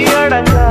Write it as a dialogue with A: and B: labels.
A: 第二段